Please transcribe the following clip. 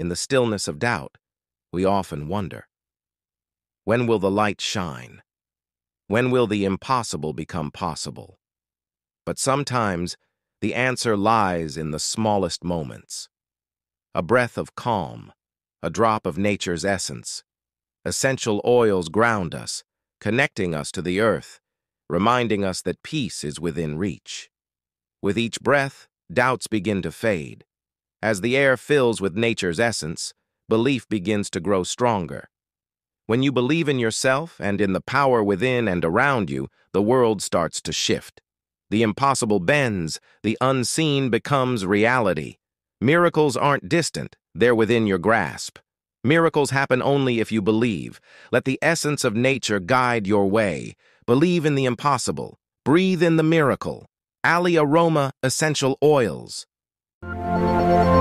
in the stillness of doubt, we often wonder. When will the light shine? When will the impossible become possible? But sometimes, the answer lies in the smallest moments. A breath of calm, a drop of nature's essence. Essential oils ground us, connecting us to the earth, reminding us that peace is within reach. With each breath, doubts begin to fade. As the air fills with nature's essence, belief begins to grow stronger. When you believe in yourself and in the power within and around you, the world starts to shift. The impossible bends, the unseen becomes reality. Miracles aren't distant, they're within your grasp. Miracles happen only if you believe. Let the essence of nature guide your way. Believe in the impossible. Breathe in the miracle. Ali Aroma Essential Oils. Thank you.